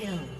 Kill.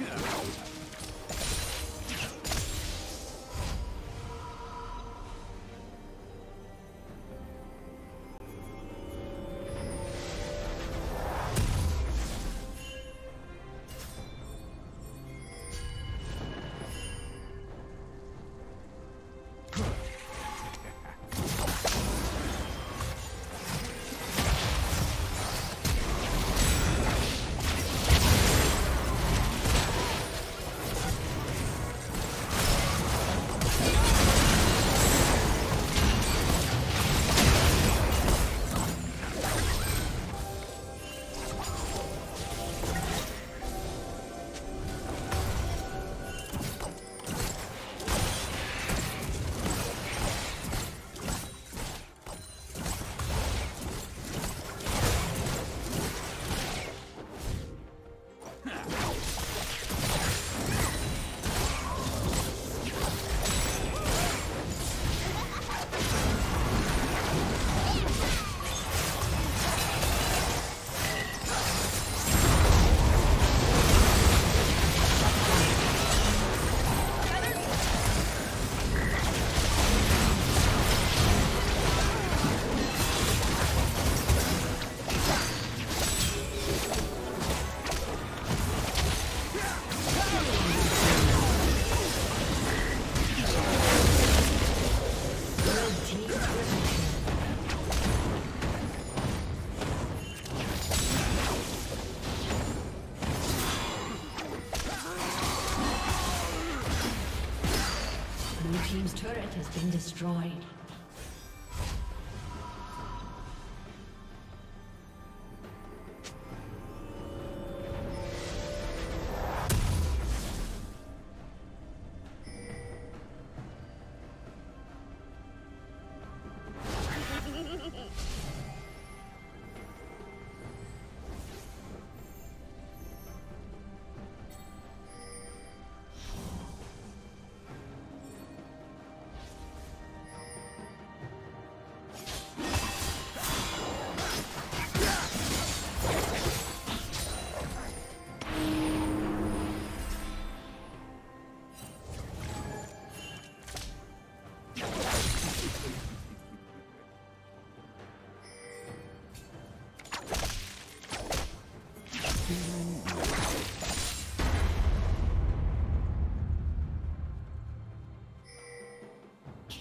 Yeah. Destroyed.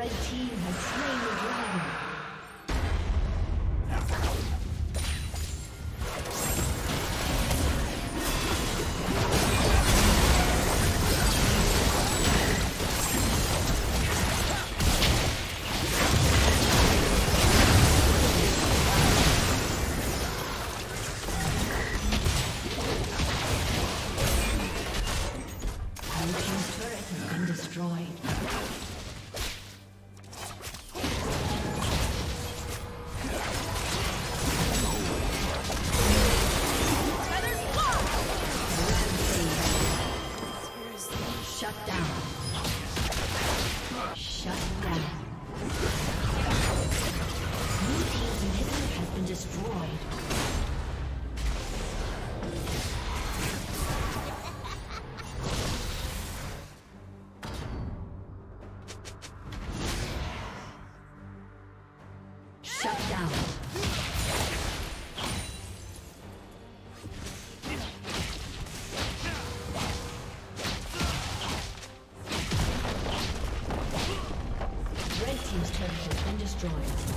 Red team has destroyed.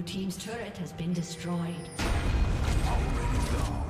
Blue Team's turret has been destroyed. Red